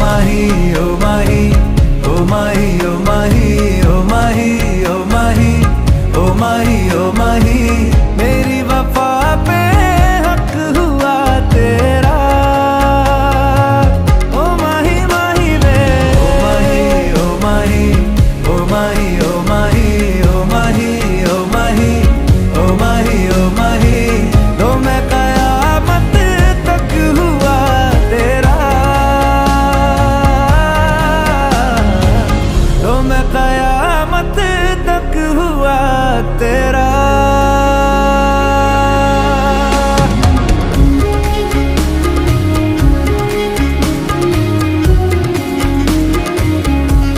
माही, ओ माही ओ माही ओ माही ओ माही ओ माही ओ माही ओ माही। हुआ तेरा